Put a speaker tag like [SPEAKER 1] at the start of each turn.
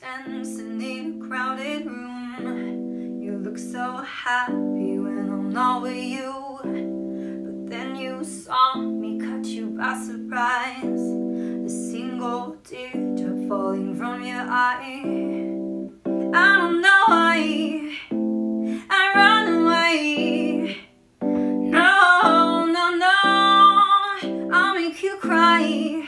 [SPEAKER 1] dance in a crowded room. You look so happy when I'm not with you. But then you saw me, cut you by surprise. A single tear falling from your eye. I don't know why. I run away. No, no, no. I make you cry.